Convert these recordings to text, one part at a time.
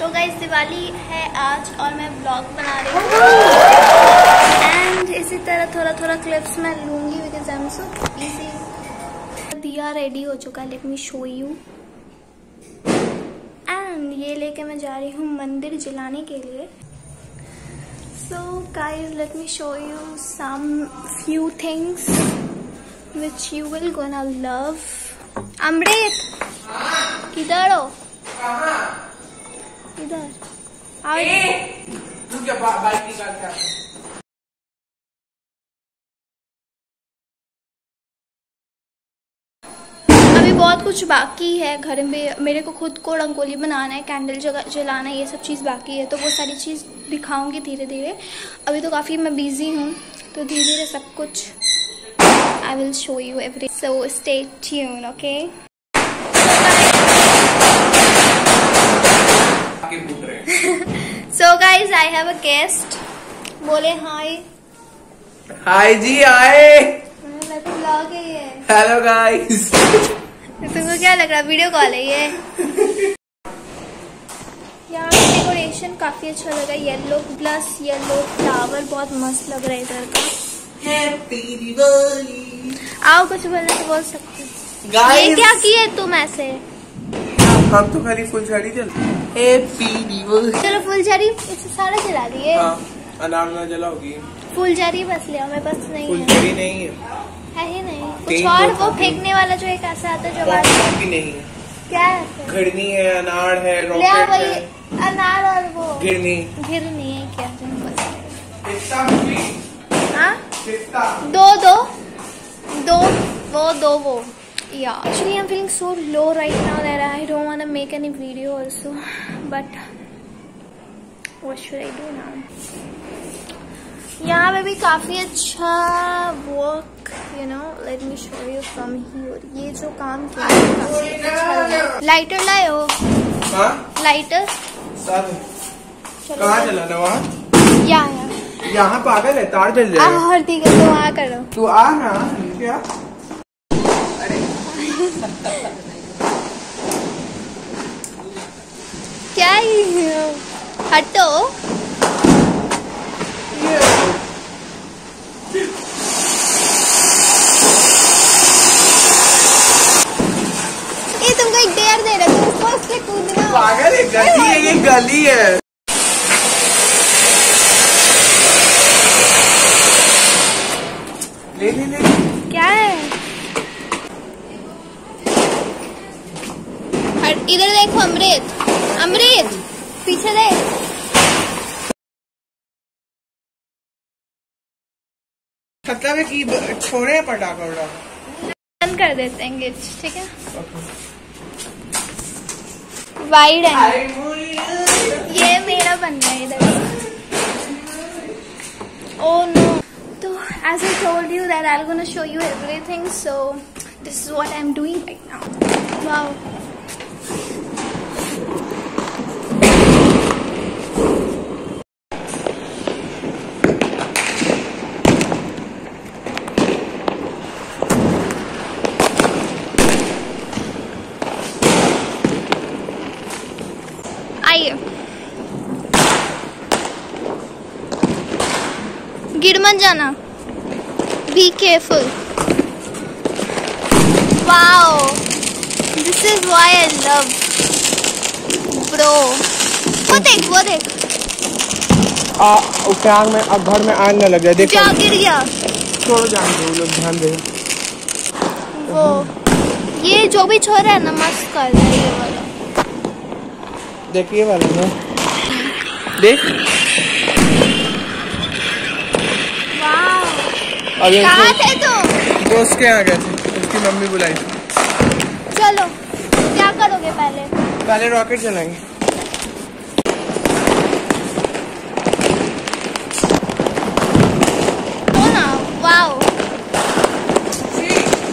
तो गाइस दिवाली है आज और मैं ब्लॉग बना रही हूँ। एंड इसी तरह थोड़ा थोड़ा क्लिप्स मैं लूँगी because I am so busy दिया रेडी हो चुका है let me show you and ये लेके मैं जा रही हूँ मंदिर जलाने के लिए। So guys let me show you some few things which you will gonna love. Amrit किधर हो? इधर। आओ। तू क्या बाइक निकाल के बहुत कुछ बाकी है घर में मेरे को खुद को रंगोली बनाना है कैंडल जगह जलाना है ये सब चीज़ बाकी है तो वो सारी चीज़ दिखाऊँगी धीरे धीरे अभी तो काफ़ी मैं बिज़ी हूँ तो धीरे धीरे सब कुछ I will show you every so stay tune okay आके फूट रहे हैं। So guys I have a guest बोले हाय हाय जी आए। तो ब्लॉग है हेलो गाइस तुमको क्या लग रहा वीडियो कॉल है ये। यहाँ डेकोरेशन काफ़ी अच्छा लगा। येलो प्लस येलो फ्लावर बहुत मस्त लग रहा है इधर का। हैप्पी आओ कुछ बोलना तो बोल सकते हो। ये गाइस क्या किए तुम ऐसे? हम तो खाली फुल साड़ी चल हैप्पी चलो फुलझड़ी इसे सारा जला दिए। हाँ अनार ना जलाओगी फुलझड़ी बस ले पास नहीं फुल है नहीं है। है ही नहीं। कुछ और तो वो फेंकने वाला जो एक ऐसा आता है जो भी नहीं है। क्या है ऐसे? है अनार है रॉकेट वही है। अनार और वो। गिरनी घिर नहीं है क्या? हाँ? दो दो। दो वो दो वो। Yeah actually i'm feeling so low right now that i don't want to make any video also. But what should i do now? यहाँ पे भी काफ़ी अच्छा work you know let me show you from here ये जो काम किया है, अच्छा लाइटर लाए हो? हाँ लाइटर कहाँ चलाना वहाँ? यहाँ। यहाँ पागल है तार जल यहाँ जाएगा और ठीक है तो वहाँ करो। तू आ ना क्या अरे हटो। ये तुमको एक डेयर दे रहा है तुमको उससे कूदना पागल है गली है ये गली है। ले ले ले। क्या है? इधर देखो अमृत। अमृत! पीछे देख। खतरे की छोड़े पटाखा उड़ा बंद कर देते हैं ठीक है? वाइड है ये मेरा बन गया इधर। oh ओ नो तो you that I so this is I am doing गिर मत जाना। Be careful wow this is why I love bro वो देख वो देख। आ उसके आग में अब घर में आग न लग जाए देखो। क्या गिर गया। छोड़ो जान दो लोग ध्यान दे। वो ये जो भी छोड़ रहा है ना मस्त कर रहा है ये वाला। देखिए वाला ना। देख। अब कहाँ थे तुम? दोस्त के यहाँ गए थे उसकी मम्मी बुलाई थी। चलो क्या करोगे पहले? पहले रॉकेट चलाएँगे।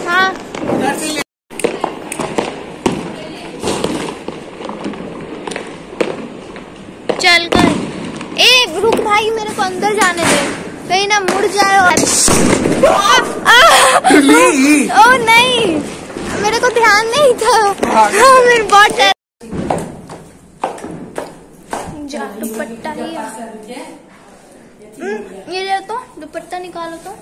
हाँ चल कर ए रुक भाई मेरे को अंदर जाने दे। कहीं ना मुड़ जाए। ओ नहीं। मेरे को ध्यान नहीं था। हाँ, मेरे बहुत डर दुपट्टा ही है हम्म, ये ले तो दुपट्टा निकालो तो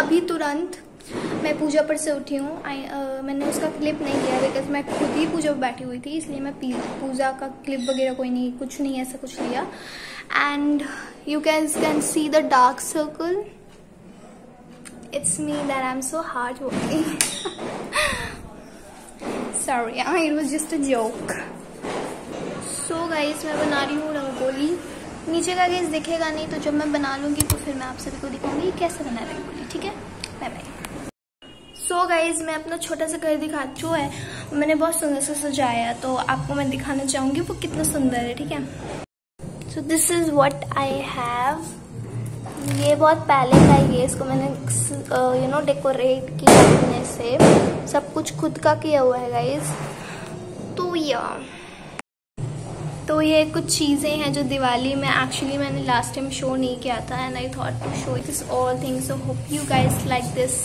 अभी तुरंत मैं पूजा पर से उठी हूँ। मैंने उसका क्लिप नहीं लिया बिकॉज़ मैं खुद ही पूजा पर बैठी हुई थी, इसलिए मैं पूजा का क्लिप वगैरह कोई नहीं, कुछ नहीं, ऐसा कुछ लिया। And you can can see the dark circle it's me that I am so hard working sorry it was just a joke so guys मैं बना रही हूँ रंगोली नीचे का गैस दिखेगा नहीं तो जब मैं बना लूँगी तो फिर मैं आप सभी को दिखाऊँगी कैसे बना रंगोली ठीक है? Bye bye so so guys मैं अपना छोटा सा घर दिखा जो है, मैंने बहुत सुंदर से सजाया तो आपको मैं दिखाना चाहूँगी, वो कितना सुंदर है, ठीक है? So this is what I have ये बहुत पहले का है इसको मैंने यू नो डेकोरेट किया से। सब कुछ खुद का किया हुआ है गाइज़ तो या। तो ये कुछ चीज़ें हैं जो दिवाली में एक्चुअली मैंने लास्ट टाइम शो नहीं किया था and I thought to show this all things so hope you guys like this